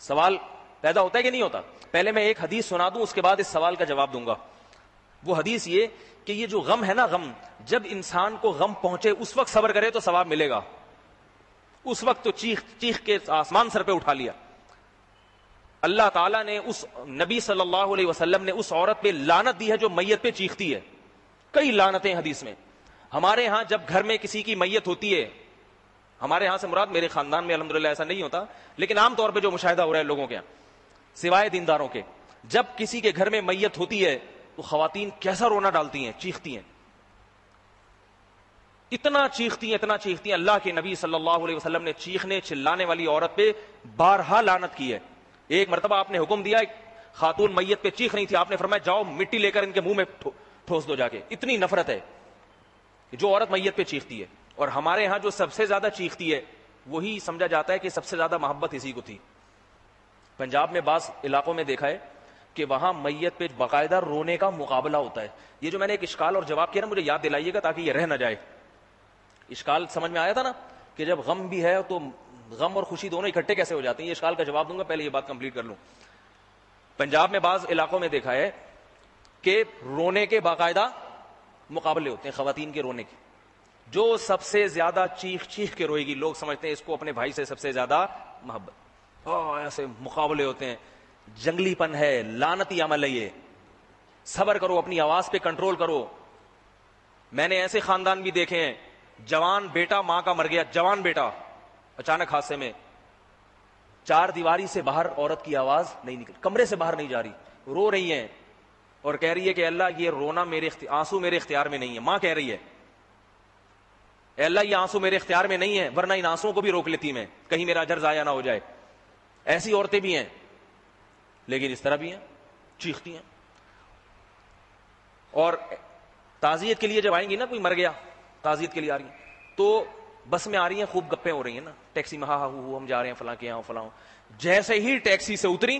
سوال پیدا ہوتا ہے کہ نہیں ہوتا؟ پہلے میں ایک حدیث سنا دوں، اس کے بعد اس سوال کا جواب دوں گا۔ وہ حدیث یہ کہ یہ جو غم ہے نا غم، جب انسان کو غم پہنچے، اس وقت صبر کرے تو ثواب ملے گا۔ اس وقت تو چیخ چیخ کے آسمان سر پہ اٹھا لیا۔ اللہ تعالیٰ نے اس نبی صلی اللہ علیہ وسلم نے اس عورت پہ لانت دی ہے جو میت پہ چیختی ہے۔ کئی لانتیں حدیث میں۔ ہمارے ہاں جب گھر میں کسی کی میت ہوتی ہے ہمارے ہاں سے مراد میرے خاندان میں الحمد ایسا نہیں ہوتا، لیکن عام طور پہ جو مشاہدہ ہو رہا ہے لوگوں کے سوائے دینداروں کے، جب کسی کے گھر میں میت ہوتی ہے تو خواتین کیسا رونا ڈالتی ہیں، چیختی ہیں۔ اتنا چیختی ہیں، اتنا چیختی ہیں، اللہ کے نبی صلی اللہ علیہ وسلم نے چیخنے چلانے والی عورت پہ بارہا لانت کی ہے۔ ایک مرتبہ آپ نے حکم دیا خاتون میت پہ چیخ نہیں تھی، آپ نے فرمایا، جاؤ مٹی لے کر ان کے منہ میں ٹھوس دو جا کے۔ اتنی نفرت ہے جو عورت میت پہ چیختی ہے۔ اور ہمارے ہاں جو سب سے زیادہ چیختی ہے، وہی سمجھا جاتا ہے کہ سب سے زیادہ محبت اسی کو تھی۔ پنجاب میں بعض علاقوں میں دیکھا ہے کہ وہاں میت پہ باقاعدہ رونے کا مقابلہ ہوتا ہے۔ یہ جو میں نے ایک اشکال اور جواب کیا نا، مجھے یاد دلائیے گا تاکہ یہ رہ نہ جائے۔ اشکال سمجھ میں آیا تھا نا کہ جب غم بھی ہے تو غم اور خوشی دونوں اکٹھے کیسے ہو جاتے ہیں؟ یہ اشکال کا جواب دوں گا، پہلے یہ بات کمپلیٹ کر لوں۔ پنجاب میں بعض علاقوں میں دیکھا ہے کہ رونے کے باقاعدہ مقابلے ہوتے ہیں، خواتین کے رونے کے۔ جو سب سے زیادہ چیخ چیخ کے روئے گی، لوگ سمجھتے ہیں اس کو اپنے بھائی سے سب سے زیادہ محبت۔ ہاں، ایسے مقابلے ہوتے ہیں۔ جنگلی پن ہے لانتی عمل ہے یہ۔ صبر کرو، اپنی آواز پہ کنٹرول کرو۔ میں نے ایسے خاندان بھی دیکھے ہیں۔ جوان بیٹا ماں کا مر گیا، جوان بیٹا۔ اچانک حادثے میں چار دیواری سے باہر عورت کی آواز نہیں نکل، کمرے سے باہر نہیں جا رہی۔ رو رہی ہیں اور کہہ رہی ہے کہ اللہ، یہ رونا میرے آنسو میرے اختیار میں نہیں ہے۔ ماں کہہ رہی ہے اے اللہ، یہ آنسو میرے اختیار میں نہیں ہے ورنہ ان آنسو کو بھی روک لیتی میں، کہیں میرا جر ضائع نہ ہو جائے۔ ایسی عورتیں بھی ہیں، لیکن اس طرح بھی ہیں، چیختی ہیں۔ اور تعزیت کے لیے جب آئیں گی نا، کوئی مر گیا، تعزیت کے لیے آ رہی ہیں، تو بس میں آ رہی ہیں، خوب گپے ہو رہی ہیں نا۔ ٹیکسی میں ہاں ہاں ہم جا رہے ہیں، فلاں کے یہاں، فلاں۔ جیسے ہی ٹیکسی سے اتری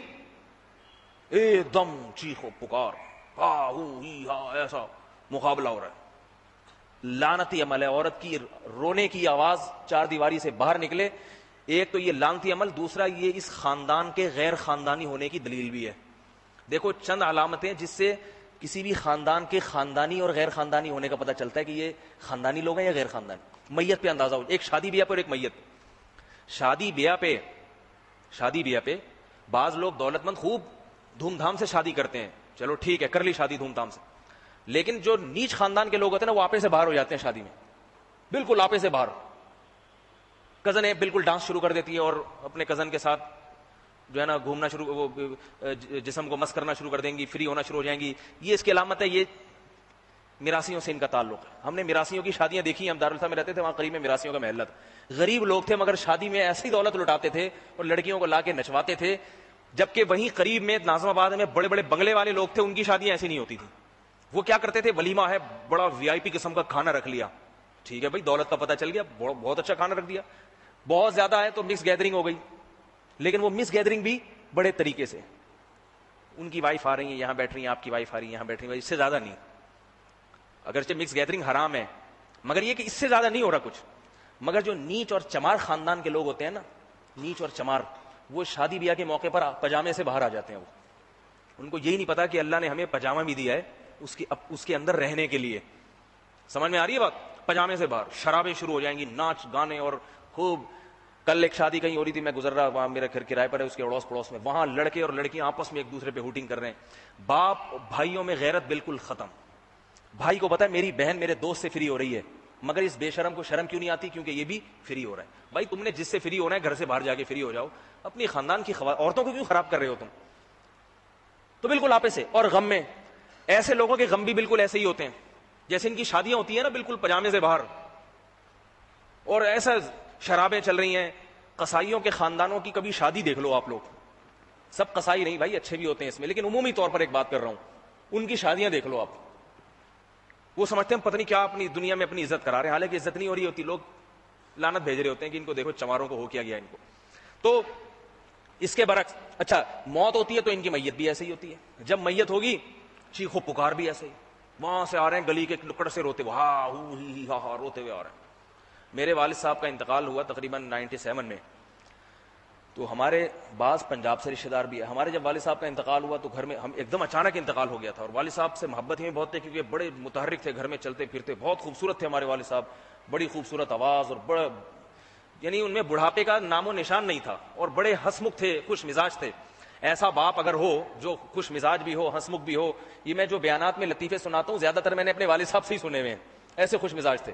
اے دم چیخو، پکار ہا ہا ایسا مقابلہ ہو رہا ہے۔ لانتی عمل ہے۔ عورت کی رونے کی آواز چار دیواری سے باہر نکلے۔ ایک تو یہ لانتی عمل، دوسرا یہ اس خاندان کے غیر خاندانی ہونے کی دلیل بھی ہے۔ دیکھو، چند علامتیں جس سے کسی بھی خاندان کے خاندانی اور غیر خاندانی ہونے کا پتہ چلتا ہے کہ یہ خاندانی لوگ ہیں یا غیر خاندانی۔ میت پہ اندازہ ہو۔ ایک شادی بیاہ پہ اور ایک میت۔ شادی بیاہ پہ، شادی بیاہ پہ بعض لوگ دولت مند خوب دھوم دھام سے شادی کرتے ہیں۔ چلو ٹھیک ہے، کر لی شادی دھوم دھام سے۔ لیکن جو نیچ خاندان کے لوگ ہوتے ہیں نا، وہ آپے سے باہر ہو جاتے ہیں شادی میں۔ بالکل آپے سے باہر۔ کزن ہے بالکل ڈانس شروع کر دیتی ہے اور اپنے کزن کے ساتھ جو ہے نا، گھومنا شروع، وہ، جسم کو مس کرنا شروع کر دیں گی، فری ہونا شروع ہو جائیں گی۔ یہ اس کی علامت ہے، یہ میراسیوں سے ان کا تعلق ہے۔ ہم نے میراسیوں کی شادیاں دیکھی، ہم دارالفا میں رہتے تھے، وہاں قریب میں میراسیوں کا محلہ تھا۔ غریب لوگ تھے، مگر شادی میں ایسی دولت لٹاتے تھے اور لڑکیوں کو لا کے نچواتے تھے، جبکہ وہیں قریب میں نازم آباد میں بڑے بڑے بنگلے والے لوگ تھے، ان کی شادیاں ایسی نہیں ہوتی تھی وہ کیا کرتے تھے؟ ولیمہ ہے، بڑا وی آئی پی قسم کا کھانا رکھ لیا۔ ٹھیک ہے بھائی، دولت کا پتہ چل گیا بہت اچھا کھانا رکھ دیا۔ بہت زیادہ ہے تو مکس گیدرنگ ہو گئی۔ لیکن وہ مکس گیدرنگ بھی بڑے طریقے سے۔ ان کی وائف آ رہی ہیں، یہاں بیٹھ رہی ہیں، آپ کی وائف آ رہی ہے یہاں بیٹھ رہی ہیں۔ اس سے زیادہ نہیں۔ اگرچہ مکس گیدرنگ حرام ہے، مگر یہ کہ اس سے زیادہ نہیں ہو رہا کچھ۔ مگر جو نیچ اور چمار خاندان کے لوگ ہوتے ہیں نا، نیچ اور چمار، وہ شادی بیاہ کے موقع پر پجامے سے باہر آ جاتے ہیں وہ۔ ان کو یہی نہیں پتا کہ اللہ نے ہمیں پجامہ بھی دیا ہے۔ اس کی اس کے اندر رہنے کے لیے۔ سمجھ میں آ رہی ہے بات؟ پجامے سے باہر، شرابیں شروع ہو جائیں گی، ناچ، گانے اور خوب۔ کل ایک شادی کہیں ہو رہی تھی، میں گزر رہا وہاں میرا گھر کرائے پر ہے، اس کے اڑوس پڑوس میں۔ وہاں لڑکے اور لڑکیاں آپس میں ایک دوسرے پہ ہوٹنگ کر رہے ہیں۔ باپ بھائیوں میں غیرت بالکل ختم۔ بھائی کو پتا ہے، میری بہن میرے دوست سے فری ہو رہی ہے۔ مگر اس بے شرم کو شرم کیوں نہیں آتی؟ کیونکہ یہ بھی فری ہو رہا ہے۔ بھائی، تم نے جس سے فری ہونا ہے، گھر سے باہر جا کے فری ہو جاؤ۔ اپنی خاندان کی عورتوں کو کیوں خراب کر رہے ہو تم؟ تو بالکل آپے سے۔ اور غم میں ایسے لوگوں کے غم بھی بالکل ایسے ہی ہوتے ہیں۔ جیسے ان کی شادیاں ہوتی ہیں نا بالکل پجامے سے باہر۔ اور ایسا شرابیں چل رہی ہیں۔ کسائیوں کے خاندانوں کی کبھی شادی دیکھ لو آپ لوگ۔ سب کسائی نہیں بھائی، اچھے بھی ہوتے ہیں اس میں۔ لیکن عمومی طور پر ایک بات کر رہا ہوں۔ ان کی شادیاں دیکھ لو آپ۔ وہ سمجھتے ہیں پتہ کیا اپنی دنیا میں اپنی عزت کرا رہے ہیں۔ حالانکہ عزت نہیں ہو رہی ہوتی، لوگ لانت بھیج رہے ہوتے ہیں کہ ان کو دیکھو چماروں کو ہو کیا گیا ان کو۔ تو اس کے برعکس اچھا موت ہوتی ہے تو ان کی میت بھی ایسے ہی ہوتی ہے۔ جب میت ہوگی چیخو پکار بھی ایسے ہی۔ وہاں سے آ رہے ہیں، گلی کے نکڑ سے روتے ہوئے۔ ہا ہی ہا ہا، روتے ہوئے آ رہے ہیں۔ میرے والد صاحب کا انتقال ہوا تقریباً نائنٹی سیون میں۔ تو تو ہمارے بعض پنجاب سے رشتے دار بھی ہے ہمارے جب والد صاحب کا انتقال ہوا تو گھر میں ہم ایک دم اچانک انتقال ہو گیا تھا۔ اور والد صاحب سے محبت ہی بہت تھے کیونکہ بڑے متحرک تھے، گھر میں چلتے پھرتے۔ بہت خوبصورت تھے ہمارے والد صاحب۔ بڑی خوبصورت آواز اور بڑا یعنی ان میں بڑھاپے کا نام و نشان نہیں تھا۔ اور بڑے ہسمکھ تھے، خوش مزاج تھے۔ ایسا باپ اگر ہو، جو خوش مزاج بھی ہو ہسمکھ بھی ہو، یہ میں جو بیانات میں لطیفے سناتا ہوں، زیادہ تر میں نے اپنے والد صاحب سے ہی سنے ہوئے ہیں۔ ایسے خوش مزاج تھے۔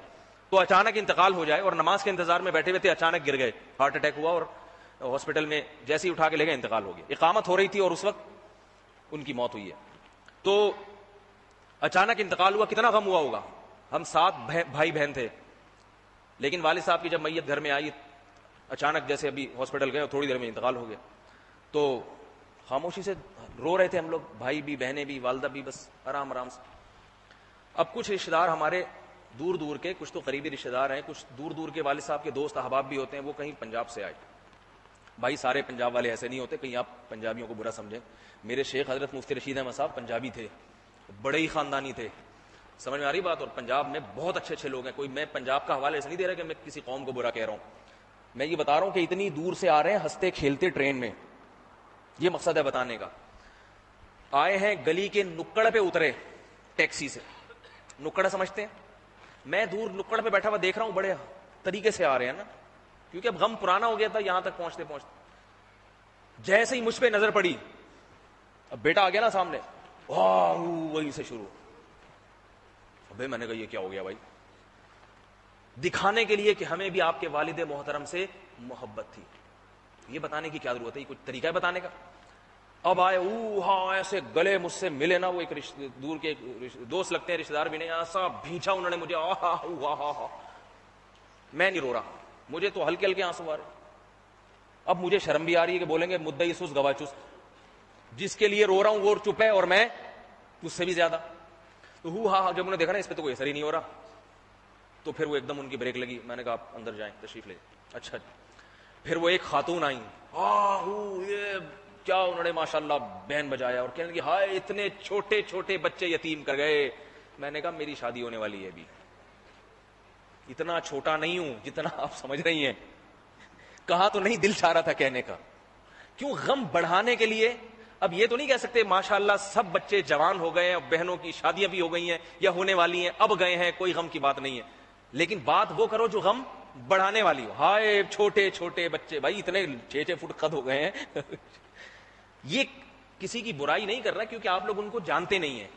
تو اچانک انتقال ہو جائے اور نماز کے انتظار میں بیٹھے ہوئے تھے، اچانک گر گئے۔ ہارٹ اٹیک ہوا اور ہاسپٹل میں جیسے ہی اٹھا کے لے گئے، انتقال ہو گیا اقامت ہو رہی تھی اور اس وقت ان کی موت ہوئی ہے۔ تو اچانک انتقال ہوا، کتنا غم ہوا ہوگا۔ ہم سات بھائی بہن تھے۔ لیکن والد صاحب کی جب میت گھر میں آئی، اچانک جیسے ابھی ہاسپٹل گئے تھوڑی دیر میں انتقال ہو گیا تو خاموشی سے رو رہے تھے ہم لوگ، بھائی بھی، بہنیں بھی، والدہ بھی، بس آرام آرام سے۔ اب کچھ رشتے دار ہمارے دور دور کے، کچھ تو قریبی رشتے دار ہیں، کچھ دور دور کے والد صاحب کے دوست، احباب بھی ہوتے ہیں، وہ کہیں پنجاب سے آئے۔ بھائی، سارے پنجاب والے ایسے نہیں ہوتے، کہیں آپ پنجابیوں کو برا سمجھیں۔ میرے شیخ حضرت مفتی رشید احمد صاحب پنجابی تھے، بڑے ہی خاندانی تھے۔ سمجھ میں آ رہی بات؟ اور پنجاب میں بہت اچھے اچھے لوگ ہیں۔ کوئی میں پنجاب کا حوالہ ایسا نہیں دے رہا کہ میں کسی قوم کو برا کہہ رہا ہوں۔ میں یہ بتا رہا ہوں کہ اتنی دور سے آ رہے ہیں، ہنستے، کھیلتے ٹرین میں۔ یہ مقصد ہے بتانے کا۔ آئے ہیں گلی کے نکڑ پہ اترے ٹیکسی سے۔ نکڑ سمجھتے ہیں؟ میں دور نکڑ پہ بیٹھا ہوا دیکھ رہا ہوں، بڑے طریقے سے آ رہے ہیں نا۔ کیونکہ اب غم پرانا ہو گیا تھا، یہاں تک پہنچتے پہنچتے۔ جیسے ہی مجھ پہ نظر پڑی، اب بیٹا آ گیا نا سامنے۔ وہی سے شروع۔ ابھی میں نے کہا، یہ کیا ہو گیا بھائی؟ دکھانے کے لیے کہ ہمیں بھی آپ کے والد محترم سے محبت تھی۔ یہ بتانے کی کیا ضرورت ہے؟ یہ کچھ طریقہ ہے بتانے کا؟ اب آئے او ہاں ایسے گلے مجھ سے ملے نا، وہ ایک دور کے دوست لگتے ہیں رشتے دار بھی نہیں، ایسا بھیچا انہوں نے مجھے میں نہیں رو رہا۔ مجھے تو ہلکے ہلکے آنسو آ رہے اب مجھے شرم بھی آ رہی ہے کہ بولیں گے، مدعی سس گواہ چس جس کے لیے رو رہا ہوں، وہ چپ ہے اور میں اس سے بھی زیادہ۔ تو ہو ہاں جب انہوں نے دیکھا نا، اس پہ تو کوئی اثر ہی نہیں ہو رہا۔ تو پھر وہ ایک دم ان کی بریک لگی۔ میں نے کہا، آپ اندر جائیں، تشریف لے۔ اچھا پھر وہ ایک خاتون آئی یہ کیا انہوں نے ماشاء اللہ بہن بجایا اور کہنے ہائے، اتنے چھوٹے چھوٹے بچے یتیم کر گئے۔ میں نے کہا، میری شادی ہونے والی ہے ابھی۔ اتنا چھوٹا نہیں ہوں جتنا آپ سمجھ رہی ہیں۔ کہا تو نہیں، دل چاہ رہا تھا کہنے کا۔ کیوں غم بڑھانے کے لیے؟ اب یہ تو نہیں کہہ سکتے ماشاء اللہ سب بچے جوان ہو گئے ہیں بہنوں کی شادیاں بھی ہو گئی ہیں یا ہونے والی ہیں، اب گئے ہیں، کوئی غم کی بات نہیں ہے۔ لیکن بات وہ کرو جو غم بڑھانے والی ہو۔ ہائے، چھوٹے چھوٹے بچے۔ بھائی، اتنے چھ چھ فٹ قد ہو گئے ہیں۔ یہ کسی کی برائی نہیں کر رہا کیونکہ آپ لوگ ان کو جانتے نہیں ہیں۔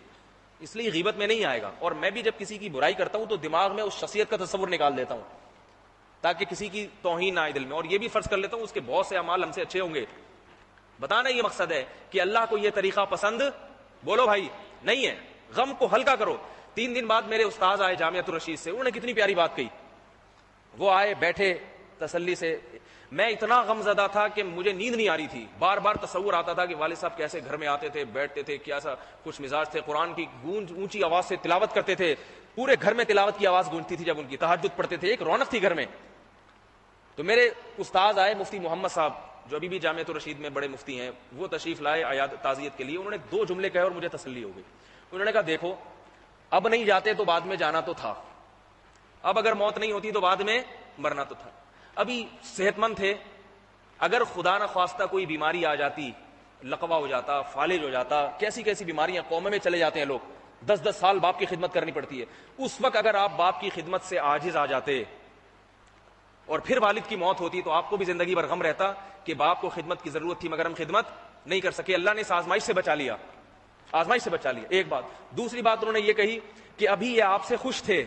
اس لیے غیبت میں نہیں آئے گا۔ اور میں بھی جب کسی کی برائی کرتا ہوں تو دماغ میں اس شخصیت کا تصور نکال دیتا ہوں۔ تاکہ کسی کی توہین نہ آئے دل میں۔ اور یہ بھی فرض کر لیتا ہوں، اس کے بہت سے امال ہم سے اچھے ہوں گے۔ بتانا یہ مقصد ہے کہ اللہ کو یہ طریقہ پسند؟ بولو بھائی، نہیں ہے۔ غم کو ہلکا کرو۔ تین دن بعد میرے استاد آئے جامعت الرشید سے، انہوں نے کتنی پیاری بات کہی۔ وہ آئے، بیٹھے، تسلی سے۔ میں اتنا غم زدہ تھا کہ مجھے نیند نہیں آ رہی تھی۔ بار بار تصور آتا تھا کہ والد صاحب کیسے گھر میں آتے تھے، بیٹھتے تھے کیسا کچھ مزاج تھے۔ قرآن کی گونج، اونچی آواز سے تلاوت کرتے تھے۔ پورے گھر میں تلاوت کی آواز گونجتی تھی جب ان کی تحجد پڑھتے تھے۔ ایک رونق تھی گھر میں۔ تو میرے استاد آئے، مفتی محمد صاحب، جو ابھی بھی جامعت الرشید میں بڑے مفتی ہیں، وہ تشریف لائے آیات تعزیت کے لیے۔ انہوں نے دو جملے کہے اور مجھے تسلی ہو گئی۔ انہوں نے کہا، دیکھو، اب نہیں جاتے تو بعد میں جانا تو تھا۔ اب اگر موت نہیں ہوتی تو بعد میں مرنا تو تھا۔ ابھی صحت مند تھے۔ اگر خدا نہ خواستہ کوئی بیماری آ جاتی لقوا ہو جاتا، فالج ہو جاتا، کیسی کیسی بیماریاں قومے میں چلے جاتے ہیں لوگ۔ دس دس سال باپ کی خدمت کرنی پڑتی ہے۔ اس وقت اگر آپ باپ کی خدمت سے آجز آ جاتے اور پھر والد کی موت ہوتی تو آپ کو بھی زندگی بھر غم رہتا کہ باپ کو خدمت کی ضرورت تھی مگر ہم خدمت نہیں کر سکے۔ اللہ نے اس آزمائش سے بچا لیا۔ آزمائش سے بچا لیا۔ ایک بات۔ دوسری بات انہوں نے یہ کہی کہ ابھی یہ آپ سے خوش تھے۔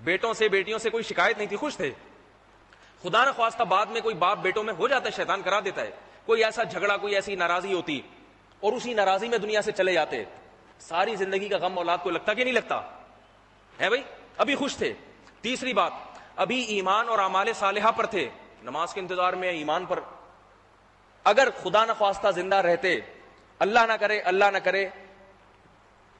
بیٹوں سے بیٹیوں سے کوئی شکایت نہیں تھی، خوش تھے۔ خدا نہ خواستہ بعد میں کوئی باپ بیٹوں میں ہو جاتا ہے، شیطان کرا دیتا ہے۔ کوئی ایسا جھگڑا، کوئی ایسی ناراضی ہوتی اور اسی ناراضی میں دنیا سے چلے جاتے۔ ساری زندگی کا غم اولاد کو لگتا کہ نہیں لگتا؟ ہے بھائی؟ ابھی خوش تھے۔ تیسری بات، ابھی ایمان اور امال صالحہ پر تھے۔ نماز کے انتظار میں ایمان پر۔ اگر خدا نہ خواستہ زندہ رہتے، اللہ نہ کرے، اللہ نہ کرے۔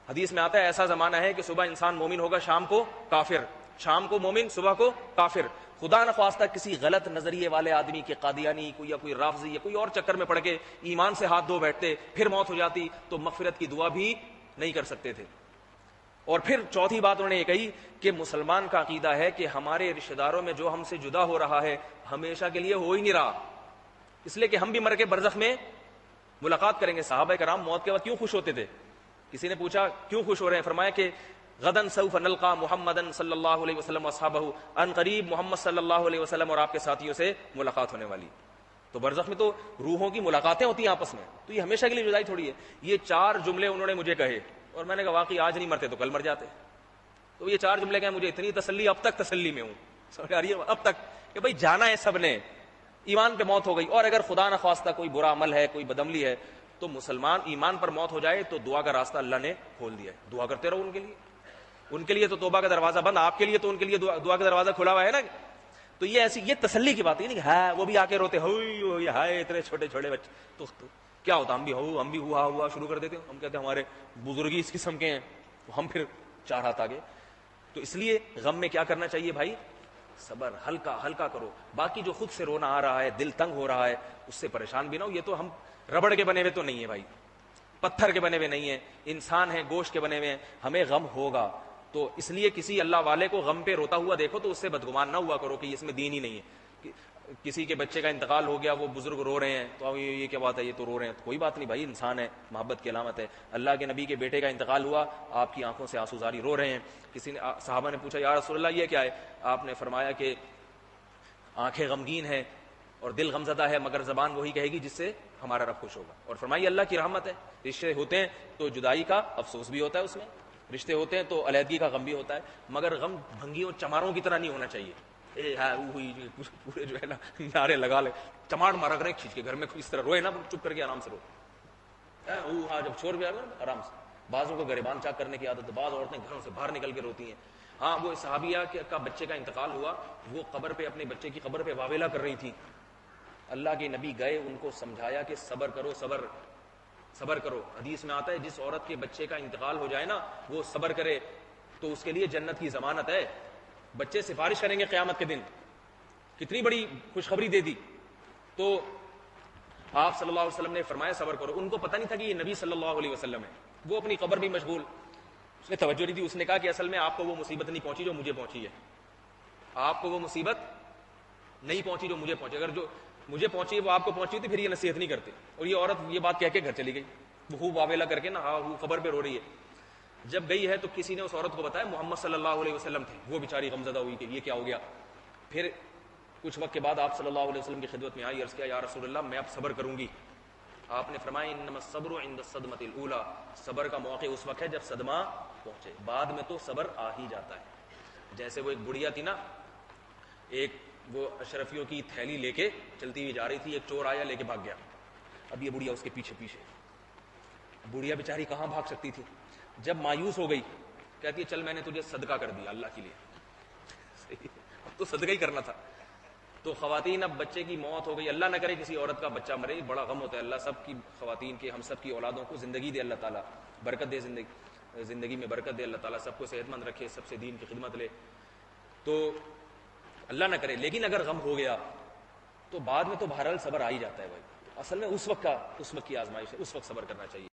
حدیث میں آتا ہے، ایسا زمانہ ہے کہ صبح انسان مومن ہوگا، شام کو کافر۔ شام کو مومن، صبح کو کافر۔ خدا نہ خواستہ کسی غلط نظریے والے آدمی کے قادیانی، کوئی یا کوئی رافضی یا کوئی اور چکر میں پڑ کے ایمان سے ہاتھ دھو بیٹھتے، پھر موت ہو جاتی، تو مغفرت کی دعا بھی نہیں کر سکتے تھے۔ اور پھر چوتھی بات انہوں نے یہ کہی کہ مسلمان کا عقیدہ ہے کہ ہمارے رشتے داروں میں جو ہم سے جدا ہو رہا ہے، ہمیشہ کے لیے ہو ہی نہیں رہا۔ اس لیے کہ ہم بھی مر کے برزخ میں ملاقات کریں گے۔ صحابہ کرام موت کے بعد کیوں خوش ہوتے تھے؟ کسی نے پوچھا کیوں خوش ہو رہے ہیں؟ فرمایا کہ غدن سعف نلقا محمد صلی اللہ علیہ وسلم ان قریب محمد صلی اللہ علیہ وسلم اور آپ کے ساتھیوں سے ملاقات ہونے والی۔ تو برزخ میں تو روحوں کی ملاقاتیں ہوتی ہیں آپس میں۔ تو یہ ہمیشہ کے لیے جدائی تھوڑی ہے۔ یہ چار جملے انہوں نے مجھے کہے اور میں نے کہا واقعی آج نہیں مرتے تو کل مر جاتے۔ تو یہ چار جملے کہ مجھے اتنی تسلی، اب تک تسلی میں ہوں۔ اب تک کہ بھائی جانا ہے سب نے۔ ایمان پہ موت ہو گئی۔ اور اگر خدا نخواستہ کوئی برا عمل ہے، کوئی بدملی ہے، تو مسلمان ایمان پر موت ہو جائے تو دعا کا راستہ اللہ نے کھول دیا ہے۔ دعا کرتے رہو ان کے لیے۔ ان کے لیے تو توبہ کا دروازہ بند، آپ کے لیے تو ان کے لیے دعا کا دروازہ کھلا ہوا ہے نا؟ تو یہ ایسی یہ تسلی کی بات ہے کہ ہاں وہ بھی آ کے روتے ہوئی ہائے، اتنے چھوٹے چھوٹے بچے۔ تو کیا ہوتا ہم بھی ہو ہم بھی ہوا ہوا شروع کر دیتے ہم کہتے ہیں ہمارے بزرگی اس قسم کے ہیں۔ تو ہم پھر چار ہاتھ آگے۔ تو اس لیے غم میں کیا کرنا چاہیے بھائی؟ صبر، ہلکا ہلکا کرو۔ باقی جو خود سے رونا آ رہا ہے، دل تنگ ہو رہا ہے، اس سے پریشان بھی نہ ہو۔ یہ تو ہم ربڑ کے بنے ہوئے تو نہیں ہے بھائی۔ پتھر کے بنے ہوئے نہیں ہے انسان ہے گوشت کے بنے ہوئے ہیں۔ ہمیں غم ہوگا۔ تو اس لیے کسی اللہ والے کو غم پہ روتا ہوا دیکھو تو اس سے بدگمان نہ ہوا کرو کہ اس میں دین ہی نہیں ہے۔ کسی کے بچے کا انتقال ہو گیا، وہ بزرگ رو رہے ہیں، تو یہ کیا بات ہے؟ یہ تو رو رہے ہیں۔ کوئی بات نہیں بھائی، انسان ہے، محبت کی علامت ہے۔ اللہ کے نبی کے بیٹے کا انتقال ہوا، آپ کی آنکھوں سے آنسو زاری رو رہے ہیں۔ کسی نے صحابہ نے پوچھا، یا رسول اللہ، یہ کیا ہے؟ آپ نے فرمایا کہ آنکھیں غمگین ہیں اور دل غمزدہ ہے، مگر زبان وہی کہے گی جس سے ہمارا رب خوش ہوگا۔ اور فرمائی اللہ کی رحمت ہے، رشتے ہوتے ہیں تو جدائی کا افسوس بھی ہوتا ہے اس میں۔ رشتے ہوتے ہیں تو علیحدگی کا غم بھی ہوتا ہے، مگر غم بھنگیوں چماروں کی طرح نہیں ہونا چاہیے۔ پورے جو ہے نا، نعرے لگا لے۔ چماڑ مارا کریں، کھینچ کے گھر میں اس طرح روئے نا، چپ کر کے آرام سے رو۔ ہاں جب چھوڑ بھی آ آرام سے۔ بعضوں کو گریبان چاک کرنے کی عادت بعض عورتیں گھروں سے باہر نکل کے روتی ہیں۔ ہاں وہ صحابیہ کا بچے کا انتقال ہوا، وہ قبر پہ، اپنے بچے کی قبر پہ واویلا کر رہی تھی اللہ کے نبی گئے، ان کو سمجھایا کہ صبر کرو، صبر۔ صبر کرو۔ حدیث میں آتا ہے، جس عورت کے بچے کا انتقال ہو جائے نا، وہ صبر کرے، تو اس کے لیے جنت کی ضمانت ہے۔ بچے سفارش کریں گے قیامت کے دن۔ کتنی بڑی خوشخبری دے دی۔ تو آپ صلی اللہ علیہ وسلم نے فرمایا، صبر کرو۔ ان کو پتہ نہیں تھا کہ یہ نبی صلی اللہ علیہ وسلم ہے وہ اپنی قبر بھی مشغول۔ اس نے توجہ نہیں دی، اس نے کہا کہ اصل میں آپ کو وہ مصیبت نہیں پہنچی جو مجھے پہنچی ہے۔ آپ کو وہ مصیبت نہیں پہنچی جو مجھے پہنچی۔ اگر جو مجھے پہنچی وہ آپ کو پہنچی تو پھر یہ نصیحت نہیں کرتے۔ اور یہ عورت، یہ بات کہہ کے گھر چلی گئی۔ وہ خوب واویلا کر کے نا ہاں وہ خبر پہ رو رہی ہے۔ جب گئی ہے تو کسی نے اس عورت کو بتایا، محمد صلی اللہ علیہ وسلم تھے۔ وہ بیچاری غمزدہ ہوئی کہ یہ کیا ہو گیا۔ پھر کچھ وقت کے بعد آپ صلی اللہ علیہ وسلم کی خدمت میں آئی، عرض کیا، یا رسول اللہ، میں اب صبر کروں گی۔ آپ نے فرمایا، انما صبر عند الصدمۃ الاولى صبر کا موقع اس وقت ہے جب صدمہ پہنچے۔ بعد میں تو صبر آ ہی جاتا ہے۔ جیسے وہ ایک بڑھیا تھی نا، ایک وہ اشرفیوں کی تھیلی لے کے چلتی ہوئی جا رہی تھی، ایک چور آیا، لے کے بھاگ گیا۔ اب یہ بڑھیا اس کے پیچھے پیچھے۔ بڑھیا بیچاری کہاں بھاگ سکتی تھی؟ جب مایوس ہو گئی، کہتی ہے، چل میں نے تجھے صدقہ کر دیا اللہ کے لیے۔ اب تو صدقہ ہی کرنا تھا۔ تو خواتین، اب بچے کی موت ہو گئی۔ اللہ نہ کرے کسی عورت کا بچہ مرے۔ بڑا غم ہوتا ہے۔ اللہ سب کی خواتین کے، ہم سب کی اولادوں کو زندگی دے اللہ تعالیٰ۔ برکت دے زندگی زندگی میں برکت دے اللہ تعالیٰ۔ سب کو صحت مند رکھے، سب سے دین کی خدمت لے۔ تو اللہ نہ کرے، لیکن اگر غم ہو گیا تو بعد میں تو بہرحال صبر آ ہی جاتا ہے بھائی۔ اصل میں اس وقت کا، اس وقت کی آزمائش ہے، اس وقت صبر کرنا چاہیے۔